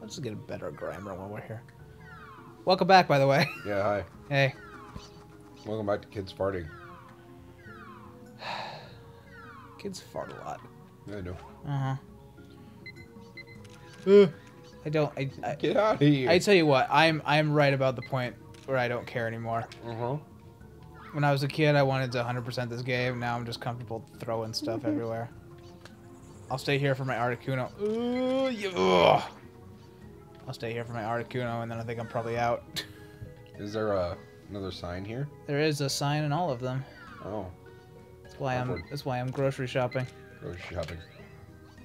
Let's just get a better grammar while we're here. Welcome back, by the way. Yeah, hi. Hey. Welcome back to Kids Farting. Kids fart a lot. Yeah, I know. Uh huh. I don't. I, I, Get out of here. I tell you what. I'm I'm right about the point where I don't care anymore. uh-huh. When I was a kid, I wanted to 100% this game. Now I'm just comfortable throwing stuff everywhere. I'll stay here for my Articuno. Ooh, yeah, ugh. I'll stay here for my Articuno, and then I think I'm probably out. Is there a, another sign here? there is a sign in all of them. Oh, That's why I'm. That's why I'm grocery shopping. grocery shopping.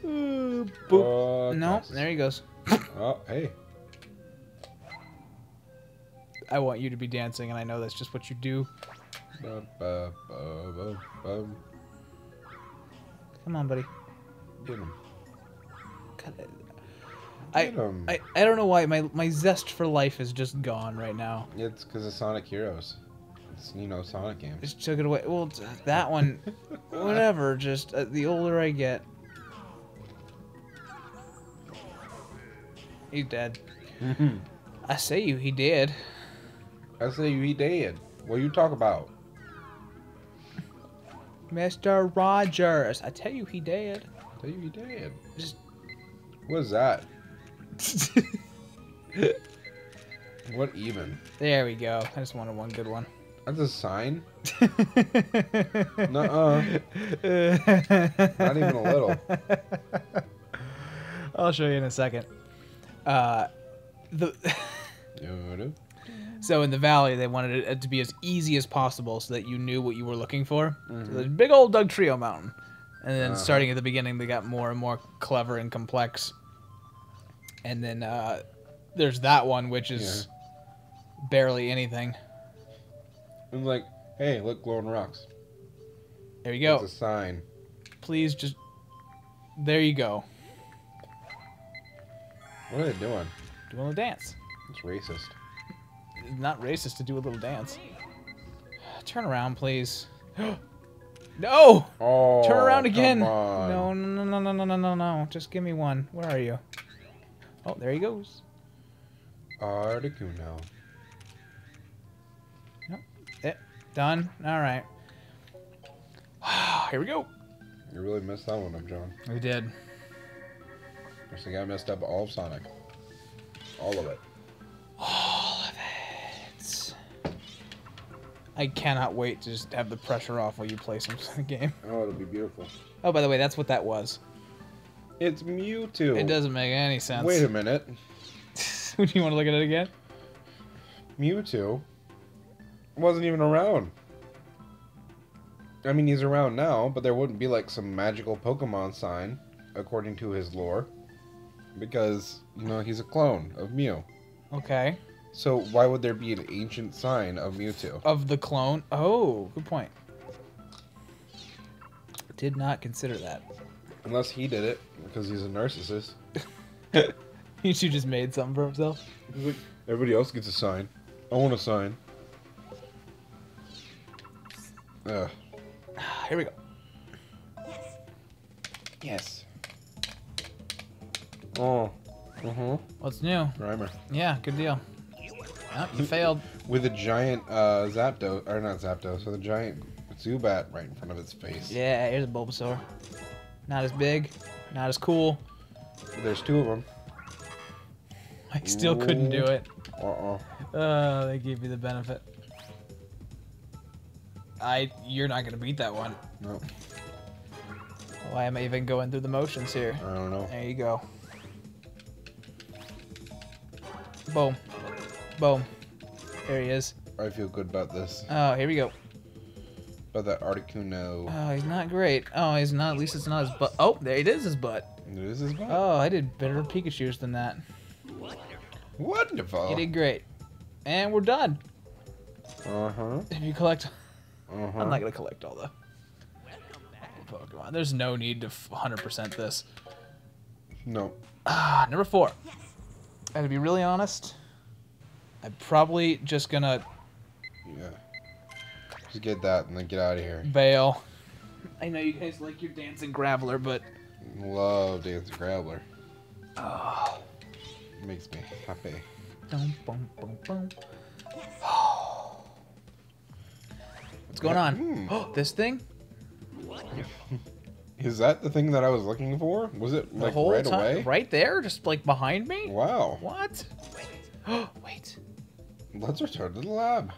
Ooh, boop. Uh, no, taxes. there he goes. Oh, hey. I want you to be dancing, and I know that's just what you do. Ba, ba, ba. Come on, buddy. Get him. God, I, Get him. I, I don't know why my my zest for life is just gone right now. It's because of Sonic Heroes. It's, you know, Sonic game. Just took it away. Well, that one, whatever. Just uh, the older I get, he's dead. I say you, he did. I say you he dead. What you talk about? Mister Rogers. I tell you, he did. Tell you. Just What is that? What even? there we go. I just wanted one good one. That's a sign? Nuh-uh. Not even a little. I'll show you in a second. Uh, the so in the valley they wanted it to be as easy as possible so that you knew what you were looking for. So Mhm. there's big old Dugtrio Mountain, and then Uh-huh. starting at the beginning they got more and more clever and complex. And then uh, there's that one which is barely anything. I'm like, hey, look, glowing rocks. There you go. It's a sign. Please just. There you go. What are they doing? Doing a dance. It's racist. It's not racist to do a little dance. Turn around, please. no! Oh, Turn around again. No, no, no, no, no, no, no, no. Just give me one. Where are you? Oh, there he goes. Articuno. Eh, done. All right. Here we go. You really messed that one up, John. We did. I think I messed up all of Sonic. All of it. I cannot wait to just have the pressure off while you play some game. Oh, it'll be beautiful. Oh, by the way, that's what that was. It's Mewtwo. It doesn't make any sense. Wait a minute. Do you want to look at it again? Mewtwo wasn't even around. I mean, he's around now, but there wouldn't be like some magical Pokemon sign, according to his lore, because you know he's a clone of Mew. Okay. So why would there be an ancient sign of Mewtwo? Of the clone. Oh, good point. Did not consider that. Unless he did it, because he's a narcissist. He should just made something for himself. Like, Everybody else gets a sign. I want a sign. Ugh. Here we go. Yes. Yes. Oh. Uh huh. What's new? Grimer. Yeah, good deal. Oh, you failed. With a giant uh, Zapdos, or not Zapdos, with a giant Zubat right in front of its face. Yeah, here's a Bulbasaur. Not as big, not as cool. There's two of them. I still couldn't do it. Uh-uh. Uh, they gave you the benefit. I, you're not gonna beat that one. No, Why am I even going through the motions here? I don't know. There you go. Boom. Boom. There he is. I feel good about this. Oh, here we go. About that Articuno. Oh, he's not great. Oh, he's not. At least it's not his butt. Oh, there it is, his butt. This is fun. Oh, I did better Pikachu's than that. Wonderful. You did great. And we're done. Uh-huh. If you collect, Uh-huh. I'm not gonna collect all the Pokemon. There's no need to 100% this. No. Ah, number four. And to be really honest, I'm probably just gonna Yeah. Just get that and then get out of here. bail. I know you guys like your dancing graveler, but Love dancing Grabbler. Oh. Makes me happy. Boom, boom, boom, boom. What's going on? Hmm. Oh, this thing? Is that the thing that I was looking for? Was it The like whole right time? away? Right there? Just like behind me? Wow. What? Oh, wait. Let's return to the lab.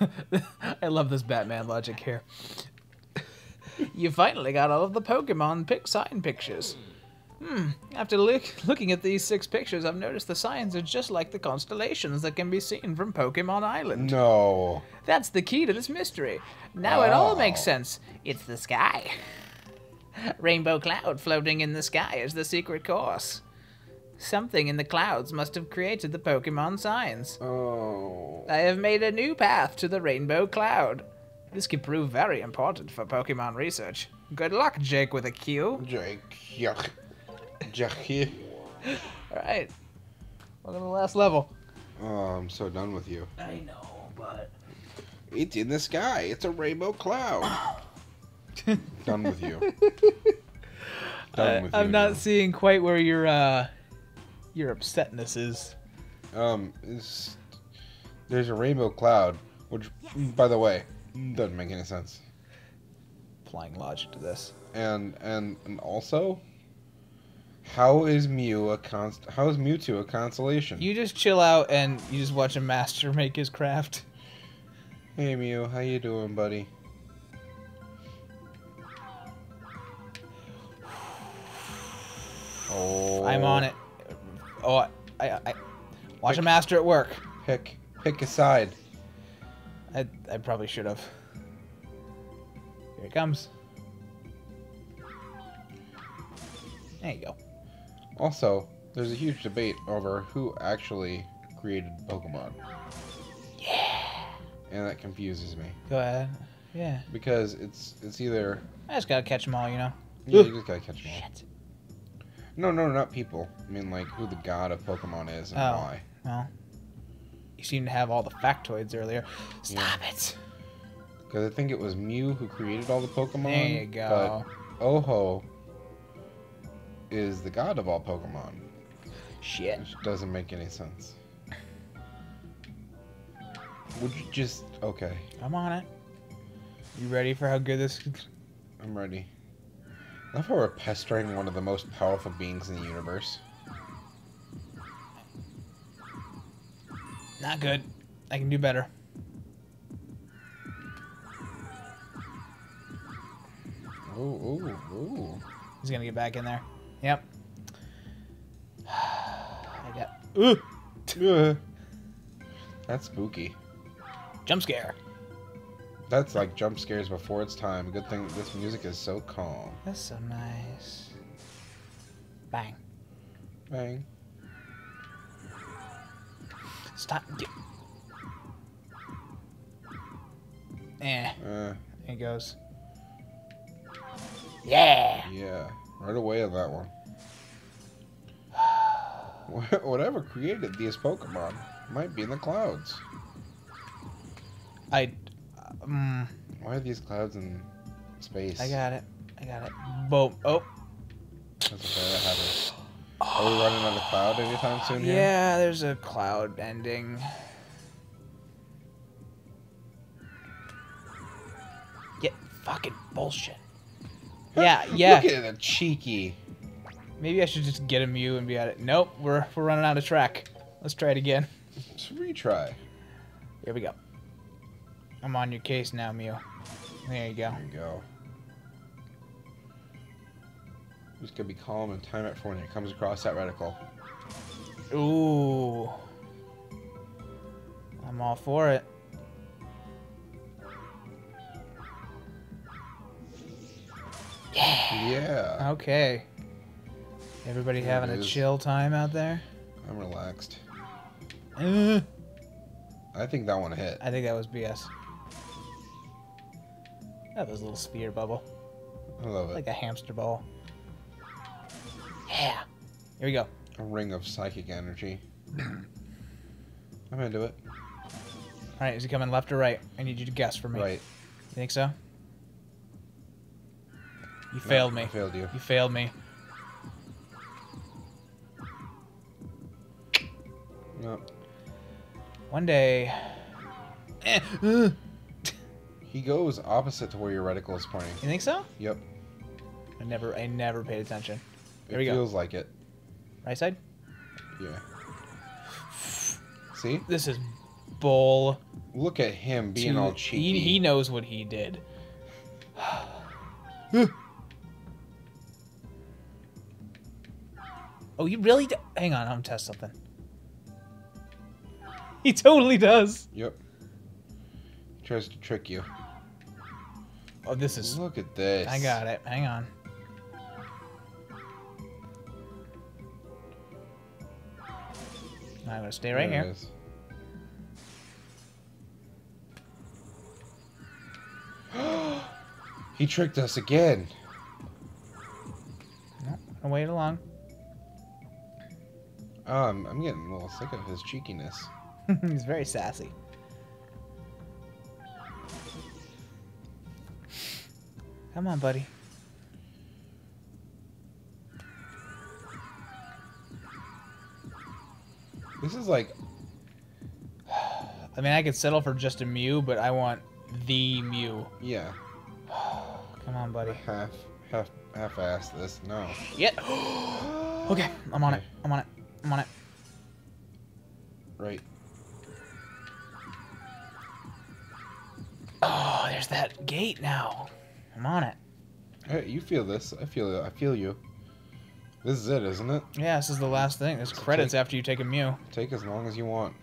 I love this Batman logic here. you finally got all of the Pokemon pic sign pictures. Hmm. After look, looking at these six pictures, I've noticed the signs are just like the constellations that can be seen from Pokemon Island. No. That's the key to this mystery. Now it all makes Oh. sense. It's the sky. Rainbow cloud floating in the sky is the secret course. Something in the clouds must have created the Pokemon signs. Oh. I have made a new path to the rainbow cloud. This could prove very important for Pokemon research. Good luck, Jake with a Q. Jake. Yuck. Jackie. Alright. Welcome to the last level. Oh, I'm so done with you. I know, but. It's in the sky. It's a rainbow cloud. done with you. Done with I'm you not now. seeing quite where your, uh. Your upsetness is. Um, it's, there's a rainbow cloud, which, by the way, doesn't make any sense. Applying logic to this. And and and also, how is Mew a const? How is Mewtwo a constellation? You just chill out and you just watch a master make his craft. Hey Mew, how you doing, buddy? Oh, I'm on it. Oh, I, I, I watch a master at work. Pick, pick a side. I, I probably should have. Here it comes. There you go. Also, there's a huge debate over who actually created Pokemon. Yeah. And that confuses me Go ahead. Yeah. because it's it's either I just gotta catch them all, you know. yeah, you just gotta catch them all. Shit. No, no, not people. I mean, like who the god of Pokemon is and Oh. why. Well, you seem to have all the factoids earlier. Stop it. Because I think it was Mew who created all the Pokemon. There you go. But Oho is the god of all Pokemon, Shit. which doesn't make any sense. Would you just okay? I'm on it. You ready for how good this? I'm ready. I love how we're pestering one of the most powerful beings in the universe. Not good. I can do better. Oh, oh, oh. He's gonna get back in there. Yep. I got. Ooh! That's spooky. Jump scare. That's like jump scares before its time. Good thing this music is so calm. That's so nice. Bang. Bang. Stop. Eh. Uh, There he goes. Yeah. yeah. Right away on that one. Whatever created these Pokemon might be in the clouds. I. Um, Why are these clouds in space? I got it. I got it. Boom. Oh. That's okay, that happens. Are we running out of cloud anytime soon here? Yeah, there's a cloud ending. Get fucking bullshit. Yeah, yeah. Look at the cheeky. Maybe I should just get a Mew and be at it. Nope, we're we're running out of track. Let's try it again. Let's retry. Here we go. I'm on your case now, Mew. There you go. There you go. Just gonna be calm and time it for when it comes across that reticle. Ooh. I'm all for it. Yeah. Okay. Everybody There having a chill time out there? I'm relaxed. Uh, I think that one hit. I think that was BS. That was a little spear bubble. I love it. Like a hamster ball. Yeah. Here we go. A ring of psychic energy. I'm gonna do it. All right, is he coming left or right? I need you to guess for me. Right. You think so? You no, failed me. I failed you. You failed me. Nope. One day. Eh. He goes opposite to where your reticle is pointing. You think so? Yep. I never, I never paid attention. There it we go. feels like it. Right side. Yeah. See? This is bull. Look at him being to- all cheeky. He, he knows what he did. oh, you really? Hang on, I'm gonna test something. He totally does. Yep. He tries to trick you. Oh, this is. Look at this. I got it. Hang on. I'm gonna stay right There here. he tricked us again. No, I'll wait along. Um, I'm getting a little sick of his cheekiness. He's very sassy. Come on, buddy. This is like I mean, I could settle for just a Mew, but I want the Mew. yeah, Come on, buddy. half half half ass this. No. Yet. okay, I'm on it. I'm on it. I'm on it. Right. Oh, there's that gate now. I'm on it. Hey, you feel this. I feel it. I feel you. This is it, isn't it? Yeah, this is the last thing. There's credits after you take a Mew. Take as long as you want.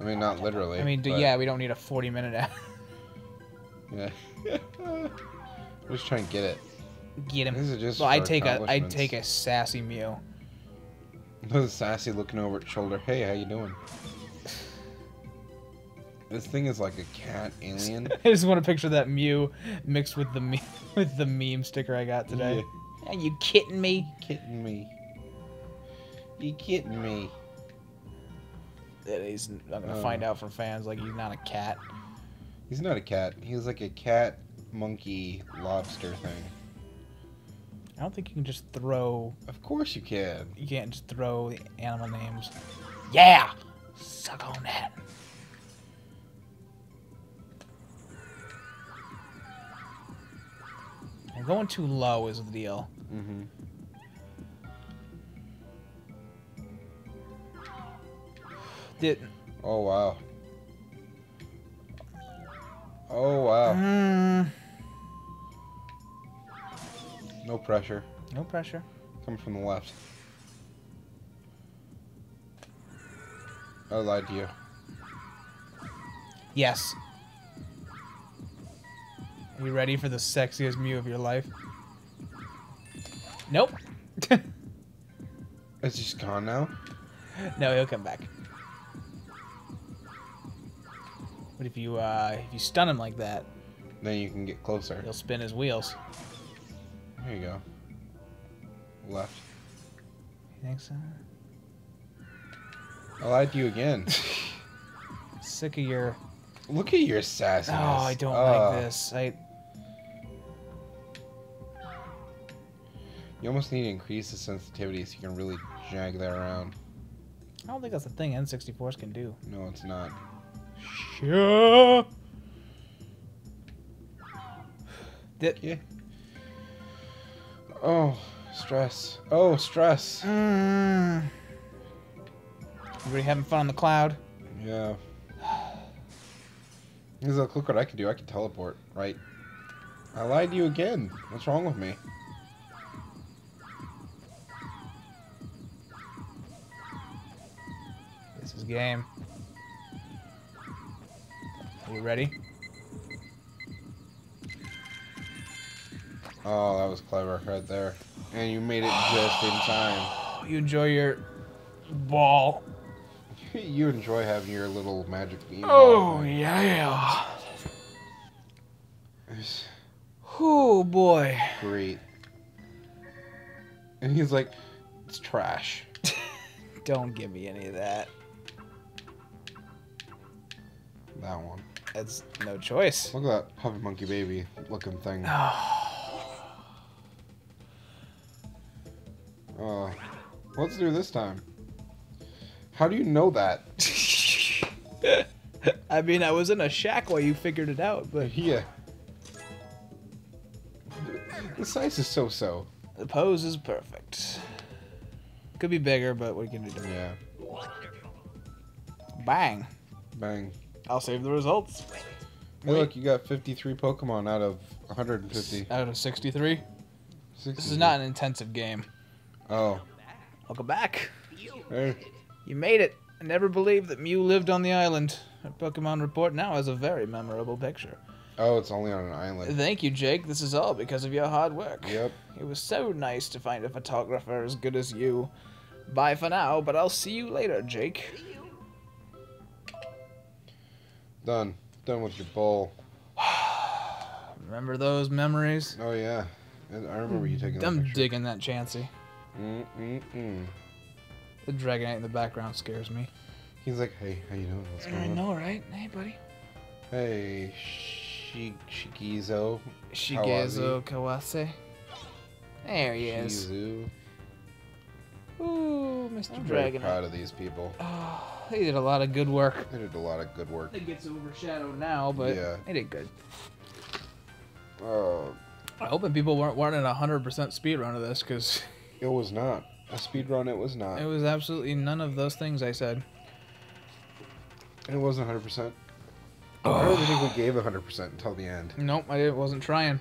I mean, not literally. I mean, but- yeah, we don't need a 40 minute ad. Yeah. Just try and get it. Get him. This is just. Well, I'd take a, accomplishments. take a sassy Mew. There's Sassy looking over its shoulder. Hey, how you doing? This thing is like a cat alien. I just want to picture that Mew mixed with the me with the meme sticker I got today. Are you kidding me? Kidding me? You kidding me? That he's I'm gonna Oh. find out from fans like he's not a cat. He's not a cat. He's like a cat, monkey, lobster thing. I don't think you can just throw. Of course you can. You can't just throw animal names. Yeah, suck on that. I'm going too low is the deal. Mm-hmm. Did, Oh wow. Oh wow. Mm, No pressure. no pressure. Coming from the left. I lied to you. Yes. You ready for the sexiest Mew of your life? Nope. It's just gone now. no, he'll come back. But if you uh, if you stun him like that, Then you can get closer. he'll spin his wheels. There you go. Left. You think so? I lied to you again. Sick of your. Look at your sassiness. Oh, I don't Ugh. like this. I. You almost need to increase the sensitivity so you can really jag that around. I don't think that's a thing N64s can do. No, it's not. Sure. Did, Yeah. Oh, stress. Oh, stress. mm, everybody having fun on the cloud? Yeah. Because look, look what I can do. I can teleport, right? I lied to you again. What's wrong with me? Game. Are you ready? Oh, that was clever right there. And you made it just in time. You enjoy your ball. you enjoy having your little magic beam. Oh yeah. Oh boy. great. And he's like, it's trash. Don't give me any of that. That one. That's no choice. Look at that puppy monkey baby looking thing. Oh, Uh, let's do this time. How do you know that? I mean, I was in a shack while you figured it out, but Yeah. The size is so-so. the pose is perfect. Could be bigger, but what can you do? Yeah. Bang. Bang. I'll save the results. Hey, look, you got 53 Pokemon out of 150. Out of 63. 60. This is not an intensive game. Oh. Welcome back. Hey. You made it. I never believed that Mew lived on the island. Our Pokemon Report now has a very memorable picture. Oh, it's only on an island. Thank you, Jake. This is all because of your hard work. Yep. It was so nice to find a photographer as good as you. Bye for now, but I'll see you later, Jake. Done. Done with your bowl. Remember those memories? Oh, yeah. I remember you taking that I'm picture. digging that Chansey. Mm-mm-mm. The Dragonite in the background scares me. He's like, hey, how you doing? What's going I on? know, right? Hey, buddy. Hey, Shi- Shikizo. Shigezo Kawase. There he is. Shizu. Ooh, Mr. Dragon. I'm very proud of these people. Oh, they did a lot of good work. They did a lot of good work. It gets overshadowed now, but Yeah. they did good. Uh, oh, I'm hoping people weren't weren't a hundred percent speed run of this because it was not. A speed run, it was not. it was absolutely none of those things I said. It wasn't 100%. I don't even think we gave 100% until the end. Nope, I wasn't trying.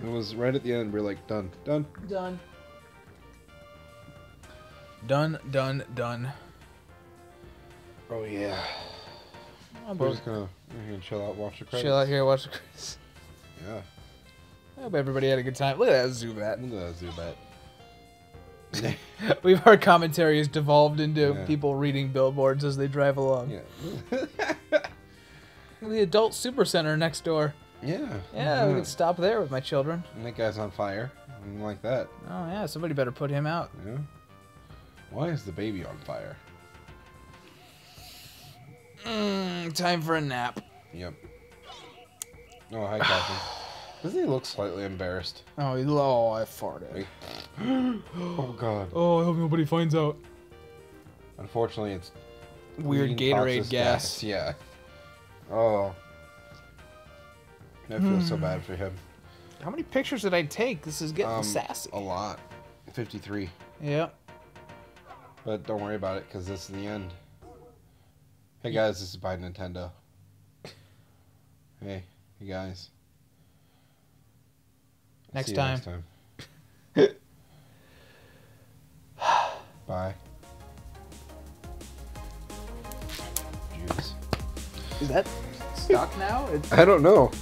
It was right at the end. We are like, done, done. Done. Done, done, done. Oh, yeah. I'm We're just gonna, we're gonna chill out, watch the credits. chill out here, watch the credits. Yeah. I hope everybody had a good time. Look at that Zubat. Look at that Zubat. We've heard commentary has devolved into Yeah. people reading billboards as they drive along. yeah. The adult super center next door. yeah. Yeah, we could stop there with my children. And that guy's on fire. I didn't like that. Oh yeah, somebody better put him out. Yeah. Why is the baby on fire? Mm, time for a nap. Yep. Oh, hi, Captain. Doesn't he look slightly embarrassed? Oh, he- oh, I farted. Like, oh, God. Oh, I hope nobody finds out. Unfortunately, it's Weird Gatorade toxic gas. Yeah. Oh. I feel so Hmm. bad for him. How many pictures did I take? This is getting Um, sassy. A lot. 53. Yep. But don't worry about it, because this is the end. Hey guys, this is by Nintendo. Hey, you guys. Next See time. Next time. Bye. Is that stuck now? It's I don't know.